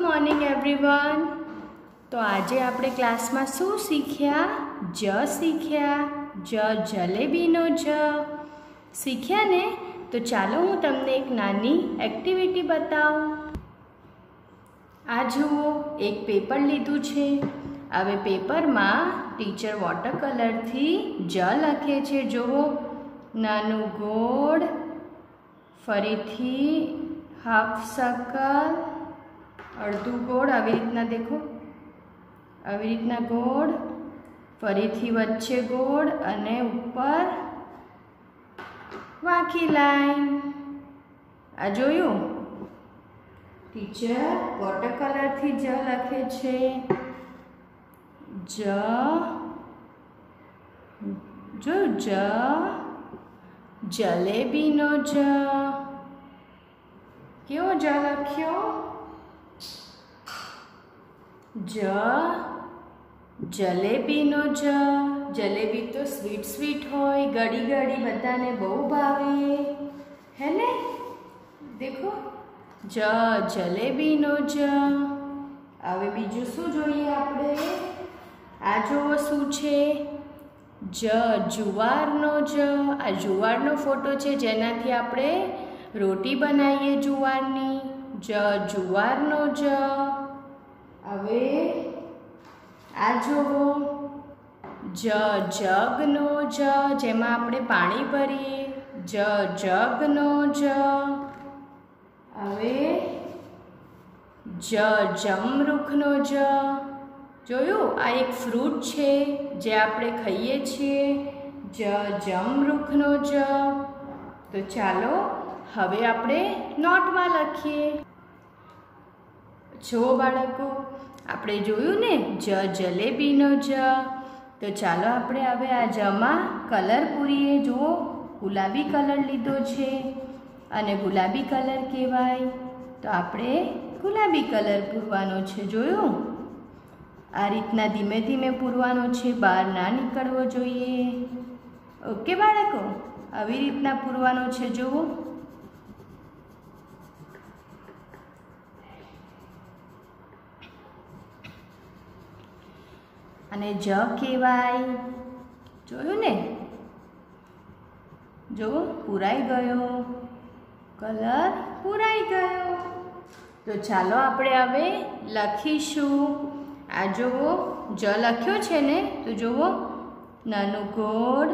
Morning everyone તો આજે આપણે ક્લાસમાં શું શીખ્યા? જ શીખ્યા, જ જલેબીનો જ. શીખ્યા ને? તો ચાલો હું તમને એક નાની એક્ટિવિટી બતાવું. આ જુઓ, એક પેપર લીધું છે. હવે પેપરમાં ટીચર વોટર કલરથી જ લખે છે, જુઓ. નાનું ગોળ, ફરીથી હાફ સર્કલ અડધું ગોળ આવી રીતના દેખો. આવી રીતના ગોળ, ફરીથી વચ્ચે ગોળ અને ઉપર વાંકી લાઈન. આ જોયું? ટીચર વોટર કલરથી જ લખે છે. જ જો જ, જલેબીનો જ. કેવો જ લખ્યો? જ, જલેબીનો જ. જલેબી તો સ્વીટ સ્વીટ હોય, ગળી ગળી બધાને બહુ ભાવે. હે ને? દેખો? જ, જલેબીનો જ. હવે બીજું શું જોઈએ આપણે? આ જોવો શું છે? જ, જુવારનો જ. આ જુવારનો ફોટો છે જેનાથી આપણે રોટી બનાવીએ જુવારની. જ, જુવારનો જ. હવે આ જુઓ જ, જગનો જ, જેમાં આપણે પાણી ભરીએ. જ, જગનો જ. હવે જ, જમરૂખનો જ. જોયું? આ એક ફ્રૂટ છે જે આપણે ખાઈએ છીએ. જ, જમરૂખનો જ. તો ચાલો, હવે આપણે નોટમાં લખીએ. જો બાળકો? આપણે જોયું ને, જ જલેબીનો જ. તો ચાલો આપણે હવે આ જમાં કલર પૂરીએ, જુઓ. ગુલાબી કલર લીધો છે. અને ગુલાબી કલર કહેવાય. તો આપણે ગુલાબી કલર પૂરવાનો છે, જોયું? આ રીતના ધીમે ધીમે પૂરવાનો છે, બહાર ના નીકળવો જોઈએ. ઓકે બાળકો? આવી રીતના પૂરવાનો છે, જુઓ. અને જ કહેવાય. જોયું ને? જો પૂરાઈ ગયો. કલર પૂરાઈ ગયો. તો ચાલો આપણે હવે લખીશું. આ જુઓ, જ લખ્યો છે ને? તો જુઓ. નાનું ગોળ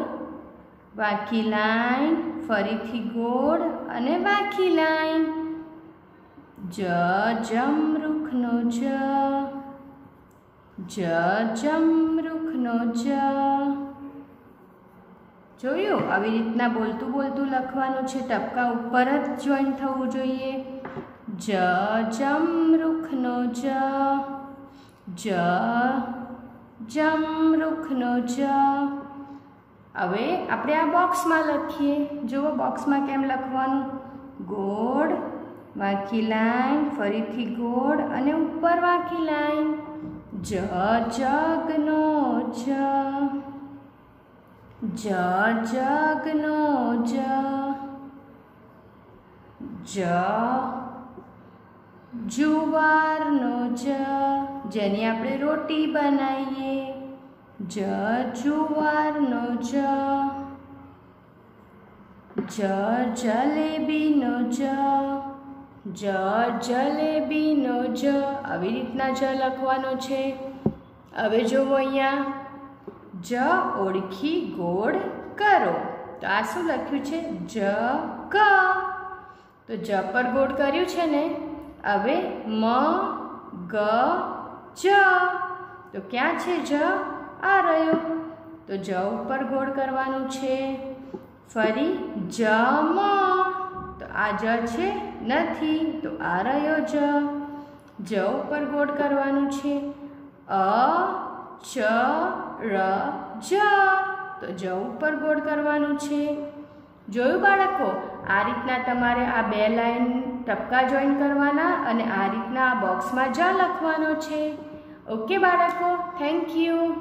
વાંકી લાઈન, ફરીથી ગોળ અને વાંકી લાઈન. જ જમરૂખનો જ જ જમરૂખનો જ. જોયું? આવી રીતના બોલતું બોલતું લખવાનું છે. ટપકા ઉપર જ જોઈન થવું જોઈએ. જ જમરૂખનો જ. જ જમરૂખનો જ. હવે આપણે આ બોક્સમાં લખીએ. જુઓ બોક્સમાં કેમ લખવાનું? ગોળ વાંકી લાઈન ફરીથી ગોળ અને ઉપર વાંકી લાઈન જ જગનો જ. જ જગનો જ. જ જુવારનો જ. જેની આપણે રોટી બનાવીએ. જ જુવારનો જ. જ જલેબીનો જ. જ જલેબીનો જ. આવી રીતના જ લખવાનો છે. હવે જુઓ અહીંયા. જ ઓળખી ગોળ કરો. તો આ શું લખ્યું છે? જ, ક. તો જ પર ગોળ કર્યું છે ને? હવે મ, ગ, જ. તો ક્યાં છે જ? આ રહ્યો. તો જ ઉપર ગોળ કરવાનું છે. ફરી જ તો આ જ છે? નથી. તો આ રહ્યો જ. જ ઉપર ગોળ કરવાનું છે. અ, ચ, ર, જ. તો જ ઉપર ગોળ કરવાનું છે. જોયું બાળકો? આ રીતના તમારે આ બે લાઈન ટપકા જોઈન કરવાના અને આ રીતના આ બોક્સમાં જ લખવાનો છે. ઓકે બાળકો? Thank you.